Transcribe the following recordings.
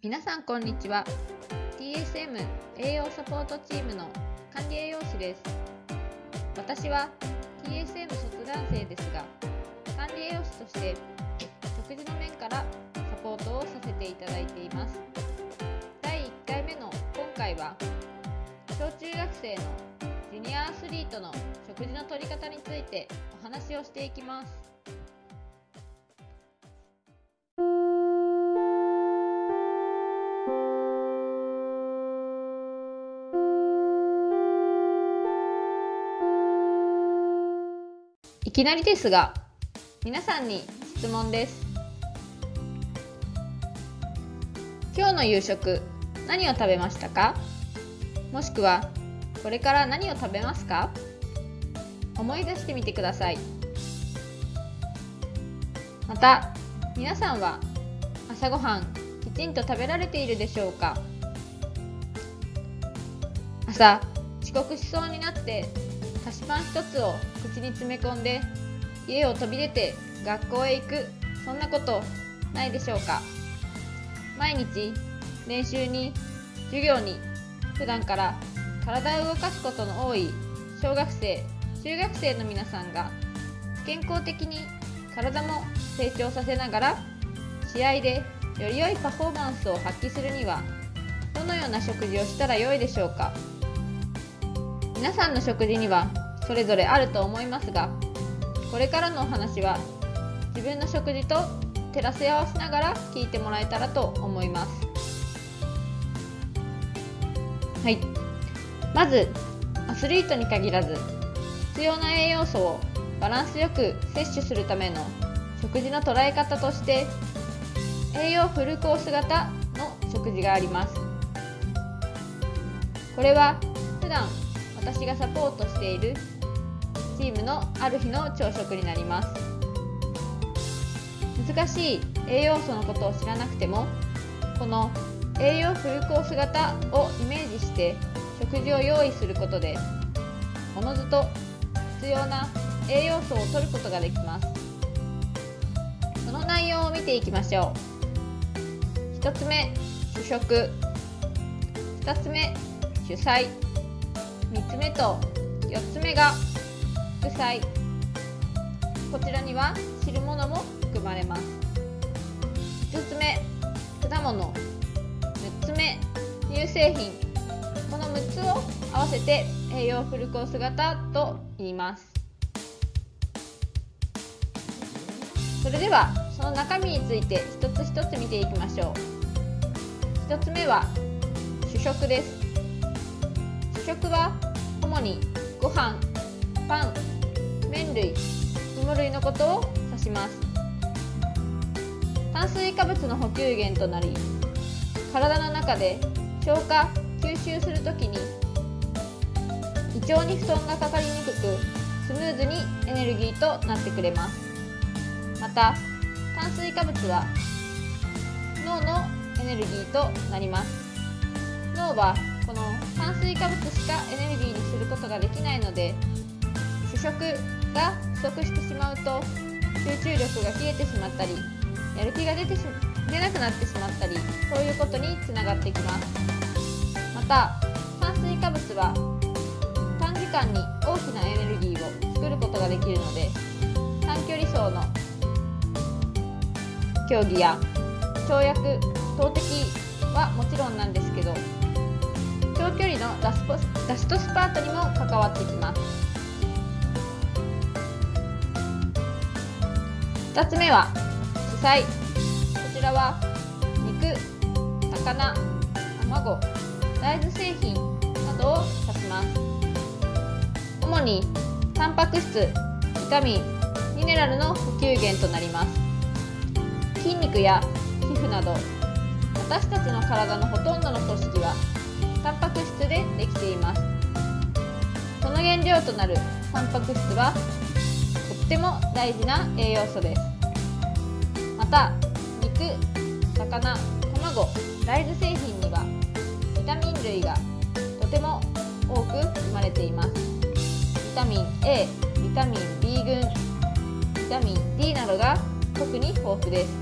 皆さんこんにちは。TSM 栄養サポートチームの管理栄養士です。私は TSM 卒団生ですが管理栄養士として食事の面からサポートをさせていただいています。第1回目の今回は小中学生のジュニアアスリートの食事の取り方についてお話をしていきます。きなりですが皆さんに質問です。今日の夕食何を食べましたか？もしくはこれから何を食べますか？思い出してみてください。また皆さんは朝ごはんきちんと食べられているでしょうか？朝遅刻しそうになって菓子パン1つを口に詰め込んで家を飛び出て学校へ行く。そんなことないでしょうか。毎日練習に授業に普段から体を動かすことの多い小学生中学生の皆さんが健康的に体も成長させながら試合でより良いパフォーマンスを発揮するにはどのような食事をしたらよいでしょうか。皆さんの食事にはそれぞれあると思いますがこれからのお話は自分の食事と照らし合わせながら聞いてもらえたらと思います。はい。まずアスリートに限らず必要な栄養素をバランスよく摂取するための食事の捉え方として栄養フルコース型の食事があります。これは普段私がサポートしているチームのある日の朝食になります。難しい栄養素のことを知らなくてもこの栄養フルコース型をイメージして食事を用意することでおのずと必要な栄養素を摂ることができます。その内容を見ていきましょう。1つ目主食。2つ目主菜。3つ目と4つ目が副菜。こちらには汁物も含まれます。5つ目果物。6つ目乳製品。この6つを合わせて栄養フルコース型と言います。それではその中身について一つ一つ見ていきましょう。1つ目は主食です。主食は主にご飯パン麺類芋類のことを指します炭水化物の補給源となり体の中で消化吸収するときに胃腸に負担がかかりにくくスムーズにエネルギーとなってくれますまた炭水化物は脳のエネルギーとなります。脳はこの炭水化物しかエネルギーにすることができないので主食が不足してしまうと集中力が消えてしまったりやる気が出てし出なくなってしまったりそういうことにつながってきます。また炭水化物は短時間に大きなエネルギーを作ることができるので短距離走の競技や跳躍投擲はもちろんなんですけど長距離のラスラストスパートにも関わってきます。2つ目は主菜こちらは肉魚卵大豆製品などを指します。主にタンパク質ビタミンミネラルの補給源となります。筋肉や皮膚など私たちの体のほとんどの組織はタンパク質でできています。その原料となるタンパク質はっても大事な栄養素です。また肉魚卵大豆製品にはビタミン類がとても多く含まれています。ビタミン A ビタミン B 群ビタミン D などが特に豊富です。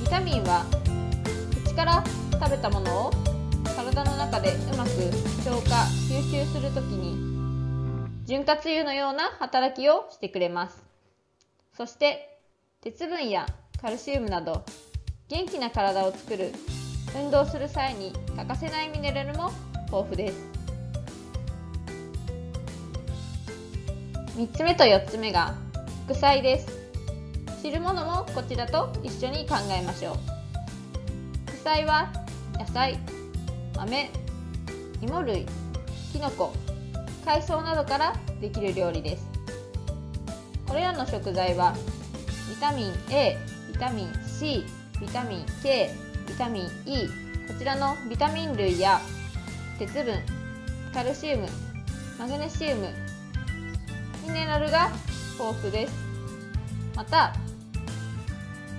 ビタミンは口から食べたものを体の中でうまく消化吸収するときに潤滑油のような働きをしてくれます。そして鉄分やカルシウムなど元気な体を作る運動する際に欠かせないミネラルも豊富です。3つ目と4つ目が副菜です。汁物もこちらと一緒に考えましょう。副菜は野菜豆芋類きのこ海藻などからできる料理です。これらの食材はビタミン A ビタミン C ビタミン K ビタミン E こちらのビタミン類や鉄分カルシウムマグネシウムミネラルが豊富です。また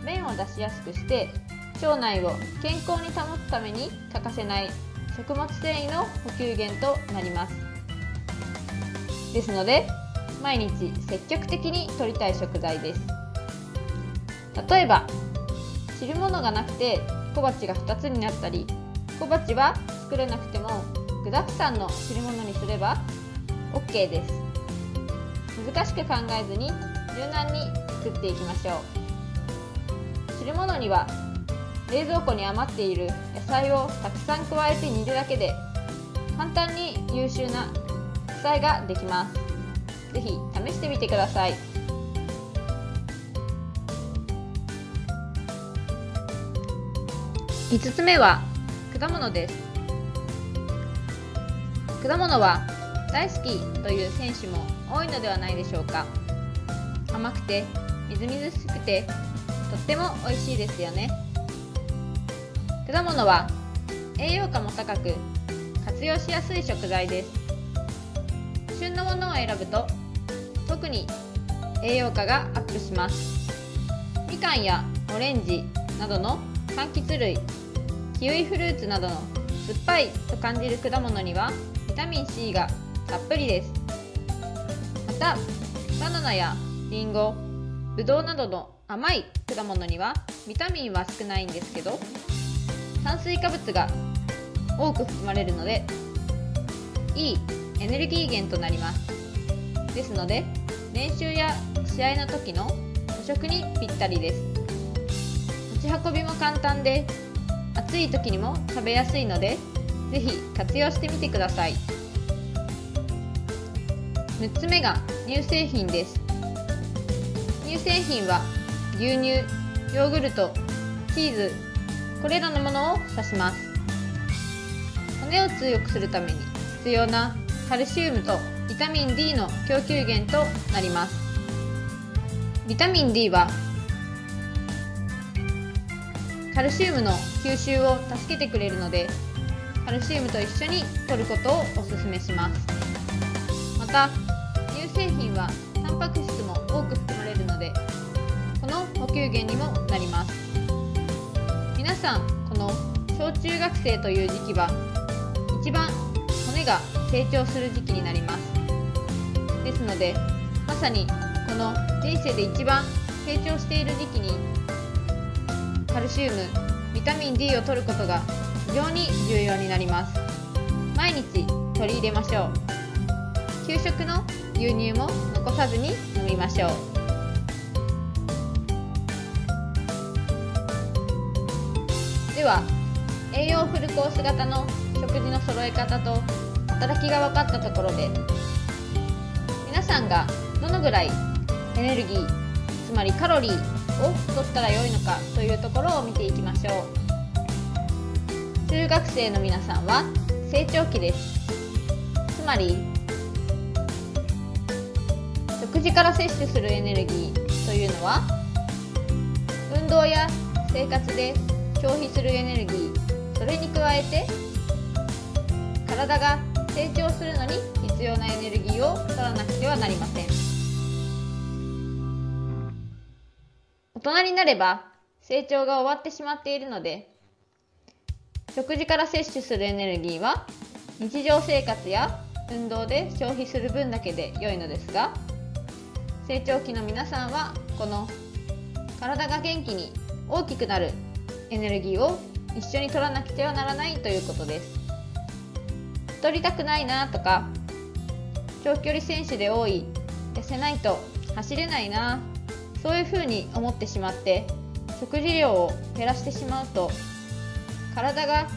便を出しやすくして腸内を健康に保つために欠かせない食物繊維の補給源となります。ですので毎日積極的に摂りたい食材です。例えば汁物がなくて小鉢が2つになったり小鉢は作れなくても具沢山の汁物にすれば OK です。難しく考えずに柔軟に作っていきましょう。汁物には冷蔵庫に余っている野菜をたくさん加えて煮るだけで簡単に優秀な菜ができます。是非試してみてください。5つ目は果物です。果物は大好きという選手も多いのではないでしょうか。甘くてみずみずしくてとっても美味しいですよね。果物は栄養価も高く活用しやすい食材です。旬のものを選ぶと特に栄養価がアップします。みかんやオレンジなどの柑橘類キウイフルーツなどの酸っぱいと感じる果物にはビタミン C がたっぷりです。またバナナやリンゴぶどうなどの甘い果物にはビタミンは少ないんですけど炭水化物が多く含まれるのでいいエネルギー源となります。ですので練習や試合の時の補食にぴったりです。持ち運びも簡単で暑い時にも食べやすいので是非活用してみてください。6つ目が乳製品です。乳製品は牛乳ヨーグルトチーズこれらのものを指します。骨を強くするために必要なカルシウムとビタミン D の供給源となります。ビタミン D はカルシウムの吸収を助けてくれるのでカルシウムと一緒に摂ることをおすすめします。また乳製品はタンパク質も多く含まれるのでこの補給源にもなります。皆さんこの小中学生という時期は一番が成長する時期になります。ですのでまさにこの人生で一番成長している時期にカルシウムビタミン D を摂ることが非常に重要になります。毎日取り入れましょう給食の牛乳も残さずに飲みましょう。では栄養フルコース型の食事の揃え方と働きが分かったところで皆さんがどのぐらいエネルギーつまりカロリーを取ったらよいのかというところを見ていきましょう。中学生の皆さんは成長期です。つまり食事から摂取するエネルギーというのは運動や生活で消費するエネルギーそれに加えて体が成長するのに必要なエネルギーを取らなくてはなりません。大人になれば成長が終わってしまっているので食事から摂取するエネルギーは日常生活や運動で消費する分だけで良いのですが成長期の皆さんはこの体が元気に大きくなるエネルギーを一緒に取らなくてはならないということです。太りたくないなとか長距離選手で多い痩せないと走れないなそういうふうに思ってしまって食事量を減らしてしまうと体が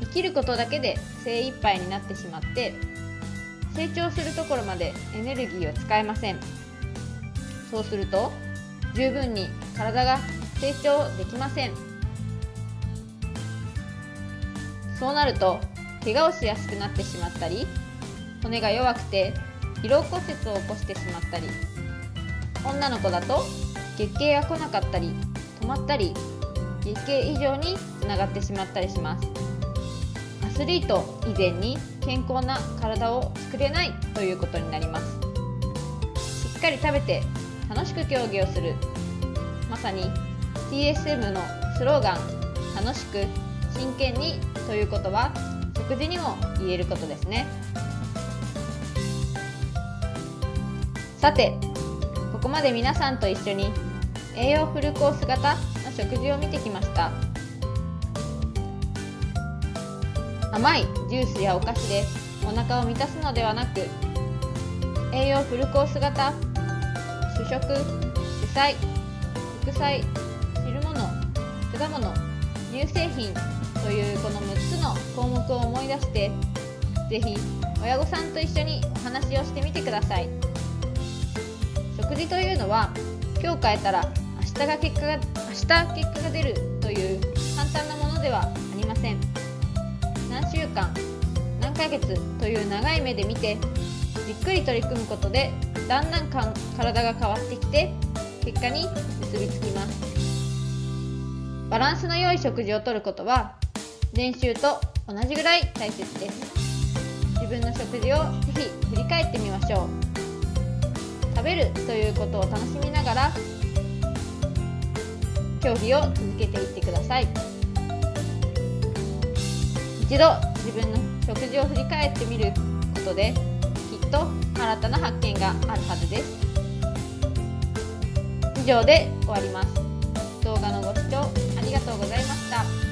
生きることだけで精一杯になってしまって成長するところまでエネルギーを使えません。そうすると十分に体が成長できません。そうなると怪我をしやすくなってしまったり骨が弱くて疲労骨折を起こしてしまったり女の子だと月経が来なかったり止まったり月経以上につながってしまったりします。アスリート以前に健康な体を作れないということになります。しっかり食べて楽しく競技をする。まさに TSM のスローガン「楽しく真剣に」ということは食事にも言えることですね。さてここまで皆さんと一緒に栄養フルコース型の食事を見てきました。甘いジュースやお菓子でお腹を満たすのではなく栄養フルコース型主食主菜副菜汁物果物乳製品というこの6つの項目を思い出して是非親御さんと一緒にお話をしてみてください。食事というのは今日変えたら明日が結果が明日結果が出るという簡単なものではありません。何週間何ヶ月という長い目で見てじっくり取り組むことでだんだん体が変わってきて結果に結びつきます。バランスの良い食事をとることは練習と同じぐらい大切です。自分の食事をぜひ振り返ってみましょう。食べるということを楽しみながら競技を続けていってください。一度自分の食事を振り返ってみることできっと新たな発見があるはずです。以上で終わります。動画のご視聴ありがとうございました。